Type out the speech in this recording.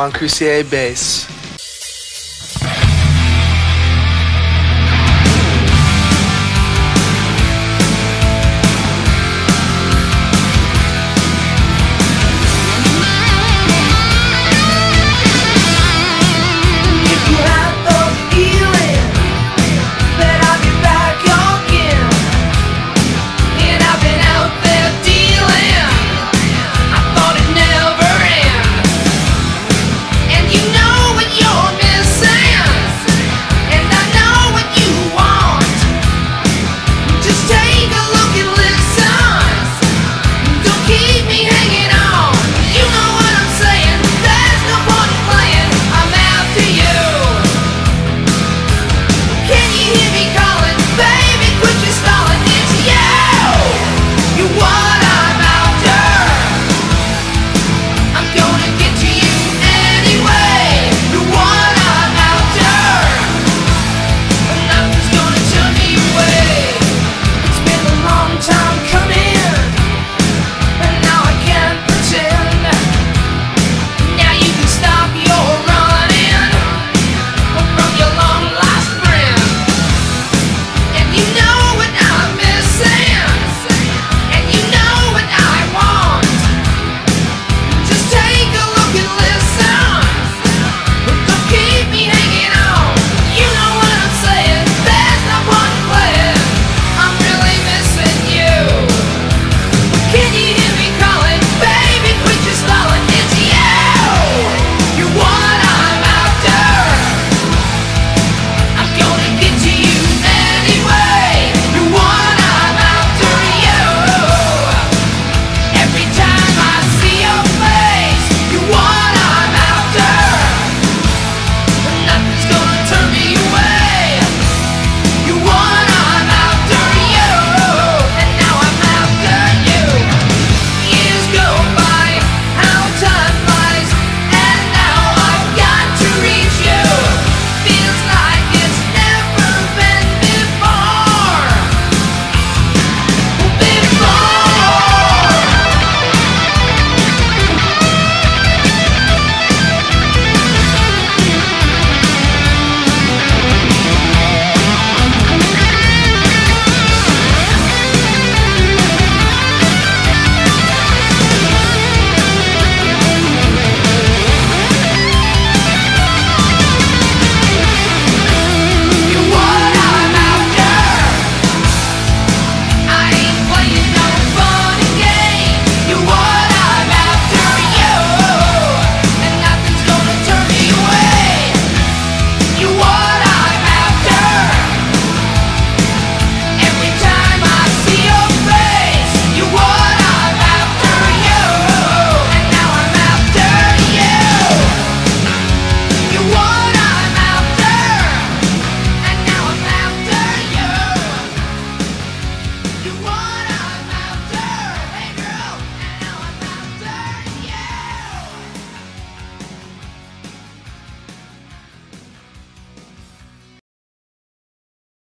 Juan Crucier bass.